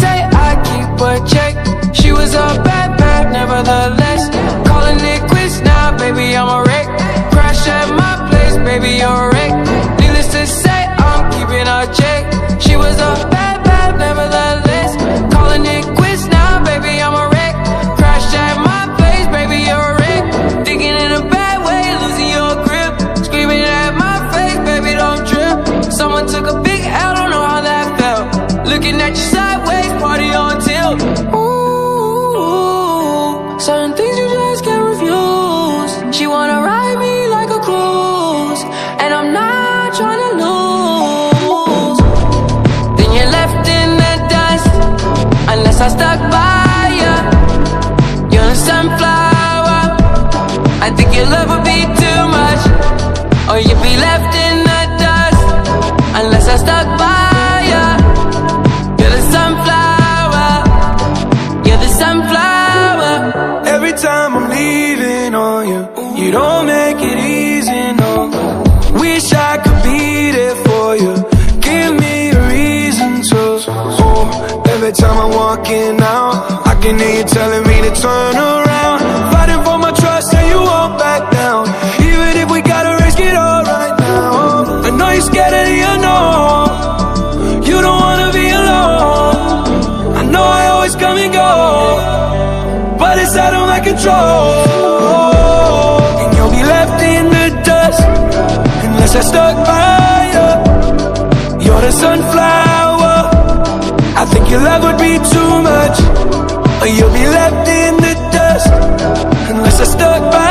say I keep a check. She was a bad bad, nevertheless. Calling it quits now, baby, I'm a wreck. Crash at my place, baby, you're a wreck. Needless to say, I'm keeping a check. She was a bad bad, nevertheless. Calling it quits now, baby, I'm a wreck. Crash at my place, baby, you're a wreck. Thinking in a bad way, losing your grip. Screaming at my face, baby, don't trip. Someone took a She wanna ride me like a cruise, and I'm not trying to lose. Then you're left in the dust, unless I stuck by you. You're a sunflower. I think your love would be too much, or you'd be left in the dust, unless I stuck by you. You're the sunflower. You're the sunflower. Every time I'm leaving on you, you don't make it easy, no. Wish I could be there for you. Give me a reason to. Oh, every time I'm walking out, I can hear you telling me to turn around. Fighting for my trust and you won't back down. Even if we gotta risk it all right now. I know you're scared of the unknown. You don't wanna be alone. I know I always come and go but it's out of my control. You're sunflower. I think your love would be too much, or you'll be left in the dust unless I stuck.